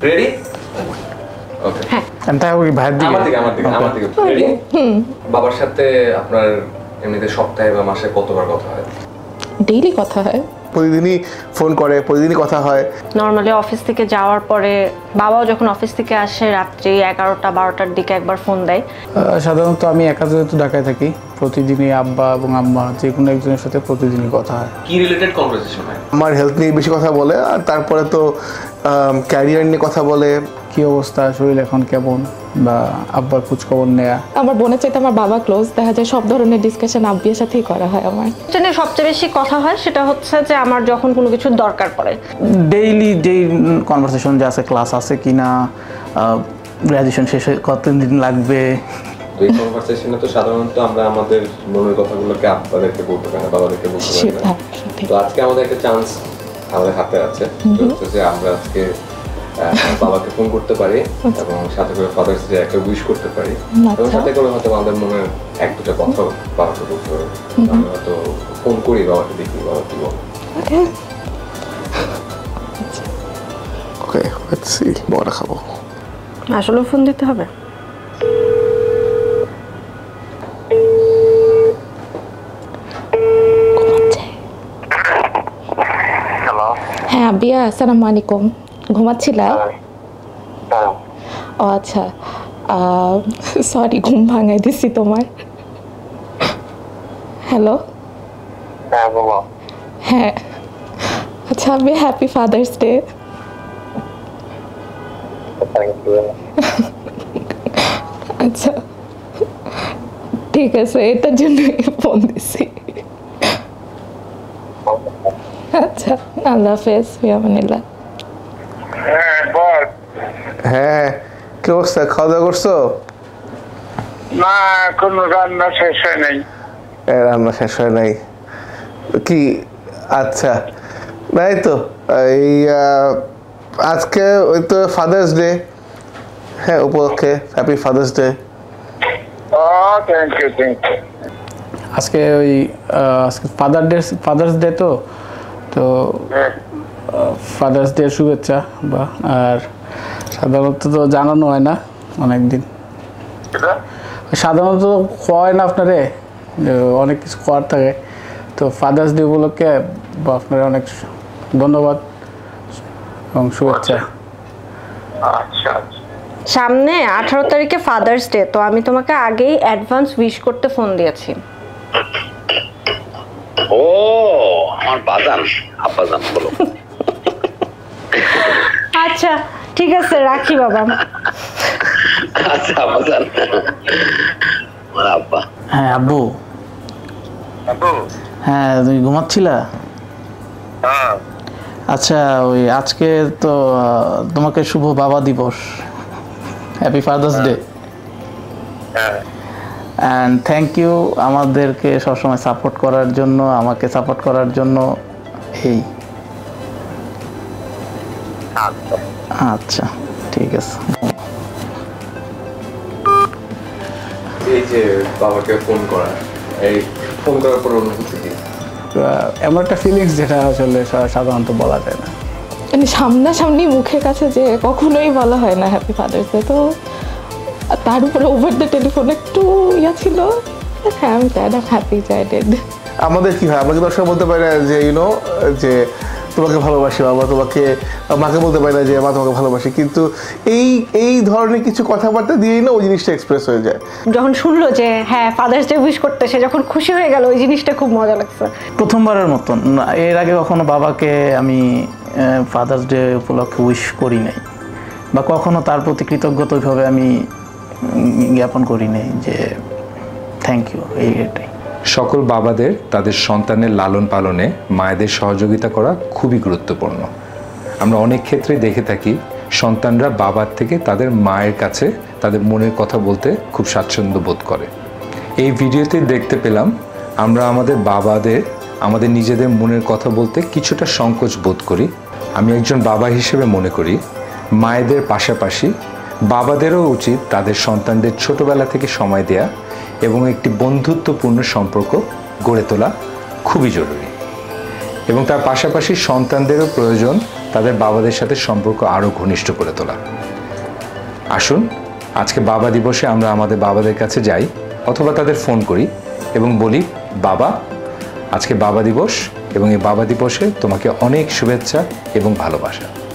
Ready okay তাই ওই ভাইয়ের দিকে আমার দিকে আমার দিকে আমার দিকে। রেডি বাবার সাথে আপনার এমনিতে সপ্তাহে বা মাসে কতবার কথা হয়? ডেইলি কথা হয়। প্রতিদিনই ফোন করে প্রতিদিনই কথা হয়। নর্মালি অফিস থেকে যাওয়ার পরে বাবাও যখন অফিস থেকে আসে রাত্রি এগারোটা বারোটার দিকে একবার ফোন দেয়। সাধারণত আমি একা যেহেতু ঢাকায় থাকি প্রতিদিনই আব্বা এবং আম্মা যে কোনো একজনের সাথে প্রতিদিনই কথা হয়। কি রিলেটেড কনভারসেশন হয়? আমার হেলথ নিয়ে বেশি কথা বলে আর তারপরে তো ক্যারিয়ার নিয়ে কথা বলে কি অবস্থা শরীর এখন কেমন? বা আব্বার খোঁজখবর নেয়া? আমার বোনের চাইতে আমার বাবা ক্লোজ দেখা যায় সব ধরনের ডিসকাশন আব্বির সাথেই করা হয় আমার। নিয়ে সবচেয়ে বেশি কথা হয় সেটা হচ্ছে যে আমার যখন কোনো কিছুর দরকার পড়ে। ডেইলি যেই কনভারসেশন যে আছে ক্লাস আছে কি না গ্র্যাজুয়েশন শেষে কতদিন লাগবে? এই কনভারসেশনে তো সাধারণত আমরা আমাদের মনের কথাগুলোকে আপনাদেরকে বলতে পারি না বাবাদেরকে বলতে পারি না। তো আজকে আমাদের একটা চান্স আমাদের হাতে আছে। যে আমরা আজকে বাবাকে ফোন করতে পারি এবং সাথে করে ফাদার্স ডে একটা উইশ করতে পারি। এবং আচ্ছা। সাথে করে হয়তো আমাদের মনের এক দুটা কথা বাবাকে বলতে পারি আমরা হয়তো ফোন করি বাবাকে দেখি বাবা কি বলে। ওকে। ওকে লেটস সি বড় খাব। আসলে ফোন দিতে হবে। হ্যাঁ আব্বিয়া আসসালামু আলাইকুম। ঘুমাচ্ছিলা? ও আচ্ছা সরি ঘুম ভাঙাই দিছি তোমার। হ্যালো হ্যাঁ আচ্ছা আব্বি হ্যাপি ফাদার্স ডে আচ্ছা ঠিক আছে এটার জন্যই ফোন দিছি। আচ্ছা আল্লাহ হাফেজ ফিয়ামানিল্লাহ হ্যাঁ হ্যাঁ কি অবস্থা? খাওয়া দাওয়া করছ? না কোনো রান্না শেষ হয় নাই। রান্না শেষ হয় নাই। কি? আচ্ছা। নাই তো এই আহ, আজকে ওই তো ফাদার্স ডে হ্যাঁ উপলক্ষে। হ্যাপি ফাদার্স ডে ও থ্যাংক ইউ থ্যাংক ইউ আজকে ওই আহ, আজকে ফাদার ডে ফাদার্স ডে তো? তো ফাদার্স ডে শুভেচ্ছা বা আর সাধারণত তো জানানো হয় না অনেক দিন সাধারণত হয় না আপনারে অনেক কিছু করার থাকে। তো ফাদার্স ডে উপলক্ষে আপনার অনেক ধন্যবাদ এবং শুভেচ্ছা। আচ্ছা আচ্ছা। সামনে আঠারো তারিখে ফাদার্স ডে তো আমি তোমাকে আগেই অ্যাডভান্স উইশ করতে ফোন দিয়েছি। ও আমার বাজান আব্বাজান বলো। আচ্ছা। ঠিক আছে রাখি বাবা। আচ্ছা আব্বাজান আব্বা। হ্যাঁ আব্বু। হ্যাঁ তুমি ঘুমাচ্ছিলা? হ্যাঁ। আচ্ছা ওই আজকে তো তোমাকে শুভ বাবা দিবস। হ্যাপি ফাদার্স ডে হ্যাঁ। অ্যান্ড থ্যাংক ইউ আমাদেরকে সবসময় সাপোর্ট করার জন্য আমাকে সাপোর্ট করার জন্য। এই। আচ্ছা। আচ্ছা ঠিক আছে। এই যে বাবাকে ফোন করা এই ফোন করার পর অনুভূতি কি? এমন একটা ফিলিংস যেটা আসলে সাধারণত বলা যায় না। মানে সামনাসামনি মুখের কাছে যে কখনোই বলা হয় না হ্যাপি ফাদার্স ডে তো তার উপরে ওভার দ্য টেলিফোন একটু ইয়া ছিল। হ্যাঁ আমি দ্যাট আম হ্যাপি যে আমাদের কি হয়? আমরা কি দর্শক বলতে পারি না যে ইউনো যে তোমাকে ভালোবাসি বাবা তোমাকে মাকে বলতে পারি না যে মা তোমাকে ভালোবাসি। কিন্তু এই এই ধরনের কিছু কথাবার্তা দিয়েই না ওই জিনিসটা এক্সপ্রেস হয়ে যায়। যখন শুনলো যে হ্যাঁ ফাদার্স ডে উইশ করতে সে যখন খুশি হয়ে গেল ওই জিনিসটা খুব মজা লাগছে। প্রথমবারের মতন এর আগে কখনো বাবাকে আমি ফাদার্স ডে উপলক্ষে উইশ করি নাই। বা কখনো তার প্রতি কৃতজ্ঞতা ওইভাবে আমি জ্ঞাপন করি নাই যে থ্যাংক ইউ এই এটাই। সকল বাবাদের, তাদের সন্তানের লালন পালনে মায়েদের সহযোগিতা করা খুবই গুরুত্বপূর্ণ। আমরা অনেক ক্ষেত্রে দেখে থাকি, সন্তানরা বাবার থেকে তাদের মায়ের কাছে তাদের মনের কথা বলতে খুব স্বাচ্ছন্দ্য বোধ করে। এই ভিডিওতে দেখতে পেলাম, আমরা আমাদের বাবাদের, আমাদের নিজেদের মনের কথা বলতে কিছুটা সংকোচ বোধ করি। আমি একজন বাবা হিসেবে মনে করি, মায়েদের পাশাপাশি বাবাদেরও উচিত তাদের সন্তানদের ছোটবেলা থেকে সময় দেয়া এবং একটি বন্ধুত্বপূর্ণ সম্পর্ক গড়ে তোলা খুবই জরুরি। এবং তার পাশাপাশি সন্তানদেরও প্রয়োজন তাদের বাবাদের সাথে সম্পর্ক আরও ঘনিষ্ঠ করে তোলা। আসুন, আজকে বাবা দিবসে আমরা আমাদের বাবাদের কাছে যাই, অথবা তাদের ফোন করি এবং বলি, বাবা, আজকে বাবা দিবস এবং এই বাবা দিবসে তোমাকে অনেক শুভেচ্ছা এবং ভালোবাসা।